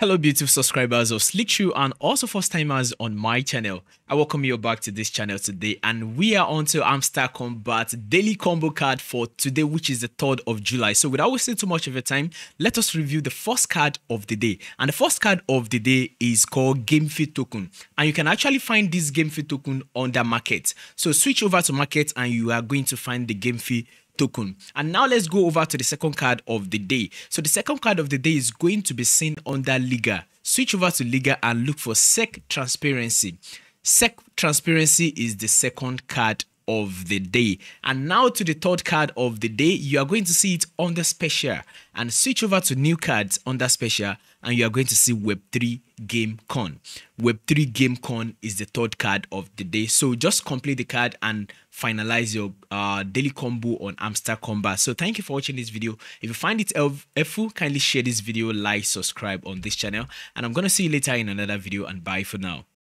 Hello, beautiful subscribers of SleekTru and also first timers on my channel. I welcome you back to this channel today, and we are on to Hamster Kombat daily combo card for today, which is the 3rd of July. So, without wasting too much of your time, let us review the first card of the day. And the first card of the day is called GameFi Token, and you can actually find this GameFi Token on the Market. So, switch over to Market, and you are going to find the GameFi token. And now let's go over to the second card of the day. So the second card of the day is going to be seen under Liga. Switch over to Liga and look for SEC Transparency. SEC Transparency is the second card of the day. And now to the third card of the day, you are going to see it under special and switch over to new cards on under special and you are going to see Web3 Game Con. Web3 Game Con is the third card of the day. So just complete the card and finalize your uh, daily combo on Hamster Kombat. So thank you for watching this video. If you find it helpful, kindly share this video, like, subscribe on this channel. And I'm going to see you later in another video and bye for now.